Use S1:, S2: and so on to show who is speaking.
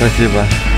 S1: Спасибо.